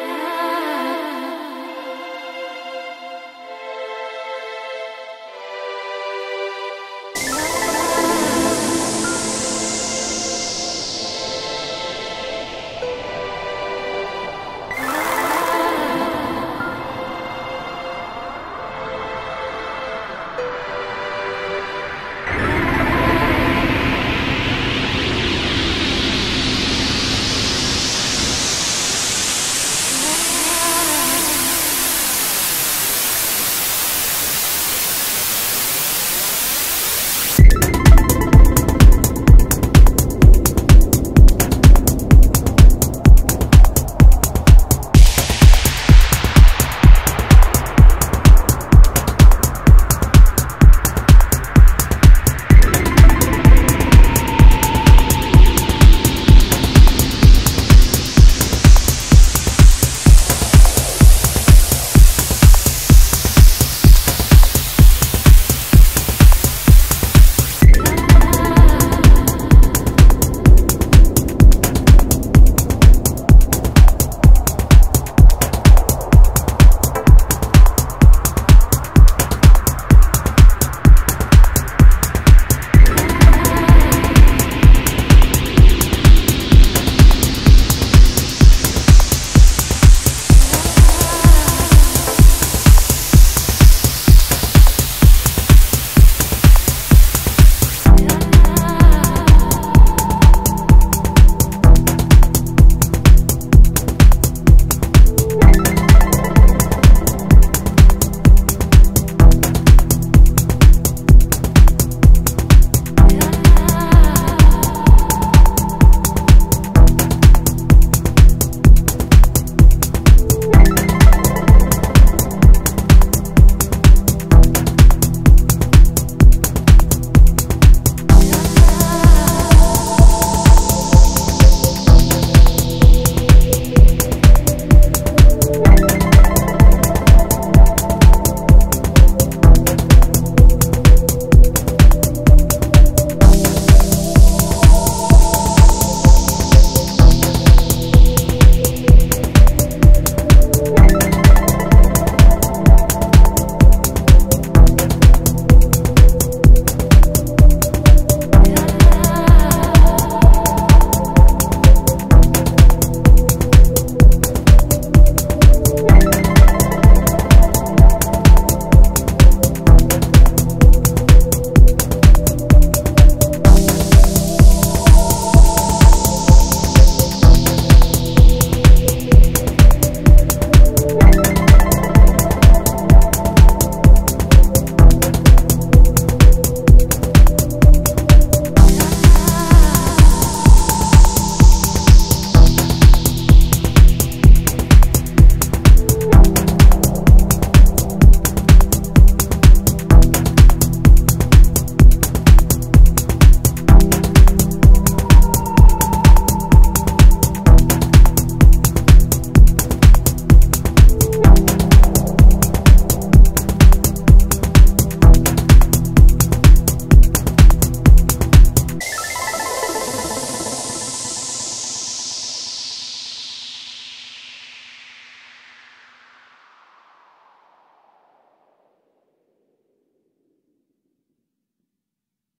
Ah.